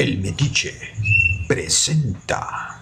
El Metiche presenta.